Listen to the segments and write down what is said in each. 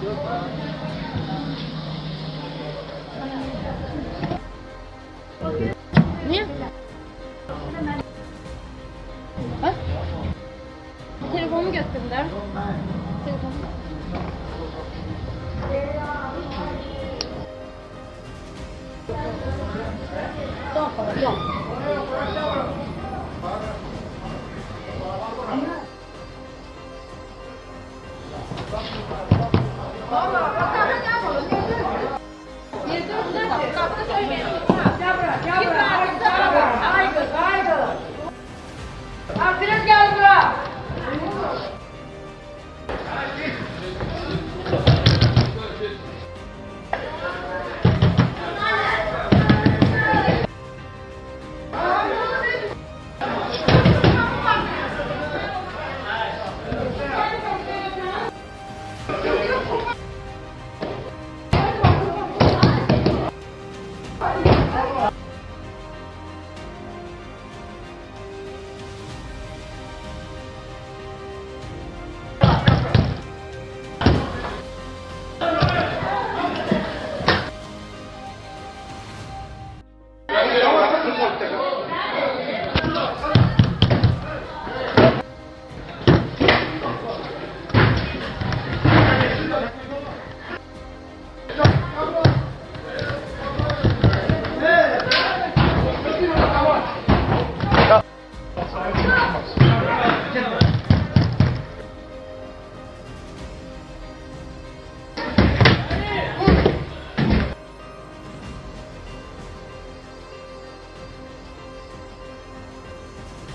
Niye? Ha? Telefonu götürdüm. Telefonu. Tamam, tamam.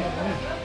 Yeah,